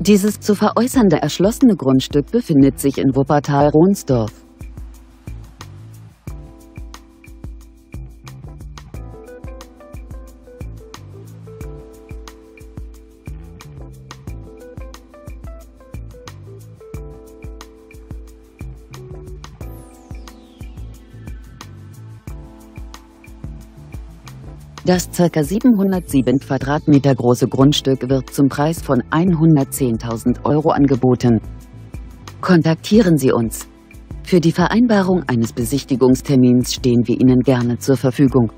Dieses zu veräußernde erschlossene Grundstück befindet sich in Wuppertal-Ronsdorf. Das ca. 707 Quadratmeter große Grundstück wird zum Preis von 110.000 Euro angeboten. Kontaktieren Sie uns. Für die Vereinbarung eines Besichtigungstermins stehen wir Ihnen gerne zur Verfügung.